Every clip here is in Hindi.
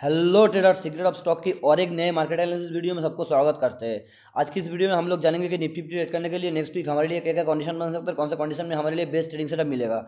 Hello trader secret of stock की और एक नए मार्केट एनालिसिस वीडियो में सबको स्वागत करते हैं। आज की इस वीडियो में हम लोग जानेंगे कि निफ्टी ट्रेड करने के लिए नेक्स्ट वीक हमारे लिए क्या क्या कंडीशन बन सकता है कौन सा कंडीशन में हमारे लिए बेस्ट ट्रेडिंग सेटअप मिलेगा।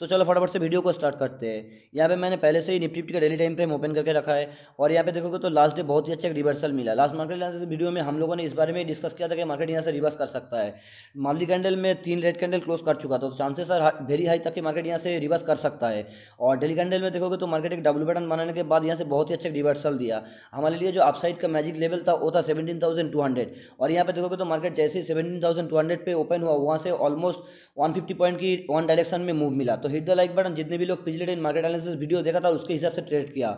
तो चलो फटाफट से वीडियो को स्टार्ट करते हैं। यहाँ पे मैंने पहले से ही निफ्टी का डेली टाइम फ्रेम ओपन करके रखा है और यहाँ पे देखोगे तो लास्ट डे बहुत ही अच्छा रिवर्सल मिला। लास्ट मार्केट वीडियो में हम लोगों ने इस बारे में डिस्कस किया था कि मार्केट यहाँ से रिवर्स कर सकता है। मालदी कैंडल में तीन रेड कैंडल क्लोज कर चुका था तो चांसेस है वेरी हाई तक कि मार्केट यहाँ से रिवर्स कर सकता है। और डेली कैंडल में देखोगे तो मार्केट एक डब्ल्यू पैटर्न बनाने के बाद यहाँ से बहुत ही अच्छा रिवर्सल दिया। हमारे लिए जो अपसाइड का मैजिक लेवल था, वो था सेवेंटीन थाउज़ेंड टू हंड्रेड और यहाँ पे देखोगे तो मार्केट जैसे ही सेवनटीन थाउज़ेंड टू पे ओपन हुआ, वहाँ से ऑलमोस्ट वन फिफ्टी पॉइंट की वन डायरेक्शन में मूव मिला। तो हिट द लाइक बटन जितने भी लोग पिछले दिन मार्केट एनालिसिस वीडियो देखा था, उसके हिसाब से ट्रेड किया।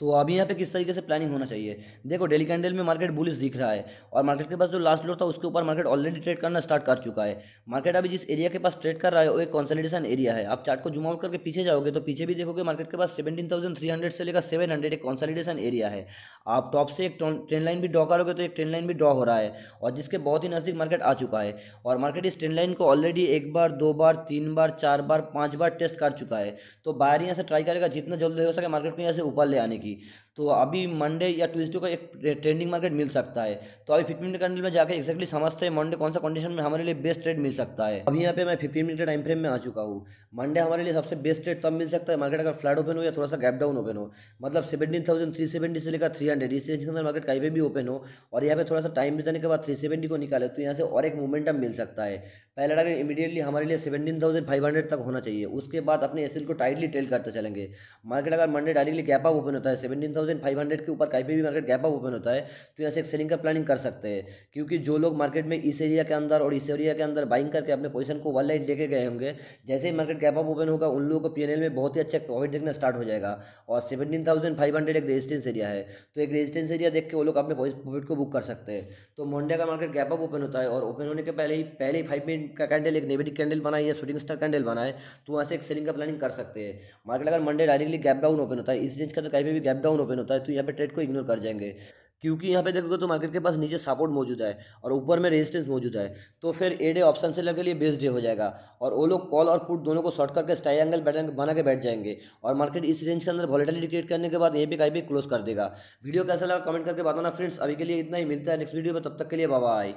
तो अभी यहाँ पे किस तरीके से प्लानिंग होना चाहिए? देखो डेली कैंडल में मार्केट बुलिस दिख रहा है और मार्केट के पास जो लास्ट लो था, उसके ऊपर मार्केट ऑलरेडी ट्रेड करना स्टार्ट कर चुका है। मार्केट अभी जिस एरिया के पास ट्रेड कर रहा है, वो एक कॉन्सलिडेशन एरिया है। आप चार्ट को जूम आउट करके पीछे जाओगे तो पीछे भी देखोगे मार्केट के पास सेवेंटीन से लेकर सेवन एक कॉन्सलिडेशन एरिया है। आप टॉप से एक ट्रेन लाइन भी ड्रॉ करोगे तो एक ट्रेन लाइन भी ड्रॉ हो रहा है और जिसके बहुत ही नज़दीक मार्केट आ चुका है और मार्केट इस ट्रेन लाइन को ऑलरेडी एक बार, दो बार, तीन बार, चार बार, पाँच बार टेस्ट कर चुका है। तो बाहर यहाँ से ट्राई करेगा, जितना जल्दी हो सके मार्केट को यहाँ से ऊपर ले आने की। तो अभी मंडे या ट्यूसडे को एक ट्रेंडिंग मार्केट मिल सकता है। तो अभी फिफ्टीन मिनट कैंडल में जाकर एक्जैक्टली समझते हैं मंडे कौन सा कंडीशन में हमारे लिए बेस्ट ट्रेड मिल सकता है। अभी यहाँ पे मैं फिफ्टीन मिनट टाइम फ्रेम में आ चुका हूँ। मंडे हमारे लिए सबसे बेस्ट ट्रेड तब मिल सकता है मार्केट अगर फ्लैट ओपन हो या थोड़ा सा गैप डाउन ओपन हो। मतलब सेवेंटीन थाउज़ेंड थ्री सेवेंटी से लेकर थ्री हंड्रेड इस रेंज के अंदर मार्केट कहीं पर भी ओपन हो और यहाँ पे थोड़ा सा टाइम बिताने के बाद थ्री सेवेंटी को निकाले तो यहाँ से और एक मोमेंटम मिल सकता है। पहला टारगेट इमीडिएटली हमारे लिए सेवेंटीन थाउज़ेंड फाइव हंड्रेड तक होना चाहिए। उसके बाद अपने एसएल को टाइटली टेल करते चलेंगे। मार्केट अगर Monday directly gap up open होता है सेवेंटीन थाउज़ेंड फाइव हंड्रेड के ऊपर कहीं पे भी मार्केट गैप अप ओपन होता है तो यहाँ से एक सेलिंग का प्लानिंग कर सकते हैं। क्योंकि जो लोग मार्केट में इस एरिया के अंदर और इस एरिया के अंदर बाइंग करके अपने पोजीशन को वन लाइन लेके गए होंगे, जैसे ही मार्केट गैप अप ओपन होगा, उन लोगों को पीएनएल में बहुत ही अच्छा प्रॉफिट देखना स्टार्ट हो जाएगा। और सेवेंटीन थाउज़ेंड फाइव हंड्रेड एक रेजिस्टेंस एरिया है तो एक रेजिस्टेंस एरिया देख के वो लोग अपने प्रॉफिट को बुक कर सकते हैं। तो मंडे का मार्केट गैप अप ओपन होता है और ओपन होने के पहले ही पहले ही फाइव मिनट का कैंडल एक नेगेटिव कैंडल बनाए या शूटिंग स्टार कैंडल बनाए तो वहाँ से एक सेलिंग का प्लानिंग कर सकते हैं। मार्केट अगर Monday directly gap down open होता है, इस रेंज का तो कहीं भी गैप डाउन ओपन होता है तो यहाँ पे ट्रेड को इग्नोर कर जाएँगे। क्योंकि यहाँ पे देखोगे तो मार्केट के पास नीचे सपोर्ट मौजूद है और ऊपर में रेजिस्टेंस मौजूद है। तो फिर ए डे ऑप्शन सेलर के लिए बेस्ड डे हो जाएगा। और वो लोग कॉल और पुट दोनों को शॉर्ट करके स्टाई एंगल बना के बैठ जाएँगे। और मार्केट इस रेंज के अंदर वॉलेटिलिटी क्रिएट करने के बाद ये भी कहीं भी क्लोज कर देगा। वीडियो कैसा लगा कमेंट करके बताना फ्रेंड्स अभी के लिए इतना ही। मिलता है नेक्स्ट वीडियो में। तब तक के लिए बाबा आई